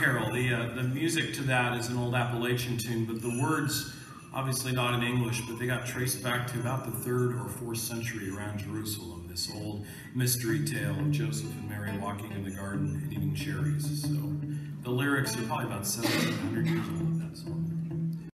Carol, the, uh, the music to that is an old Appalachian tune, but the words, obviously not in English, but they got traced back to about the third or fourth century around Jerusalem. This old mystery tale of Joseph and Mary walking in the garden and eating cherries. So the lyrics are probably about 1700 years old, that song.